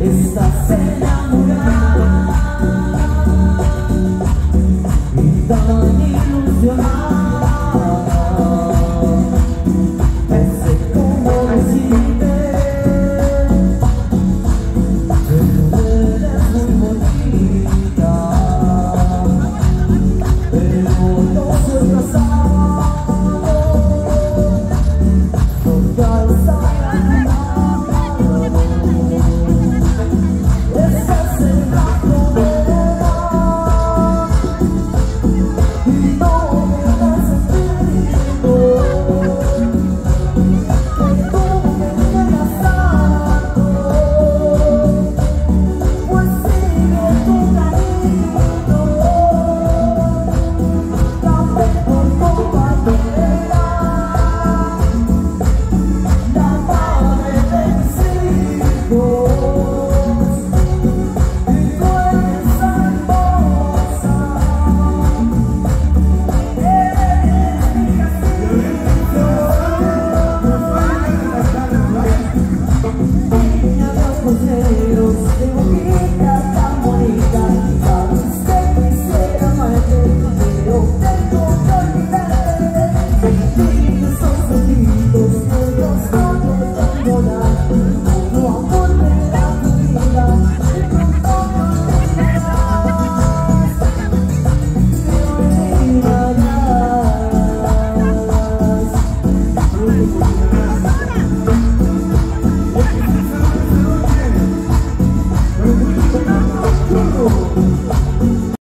Estás enamorado Santa